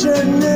should know.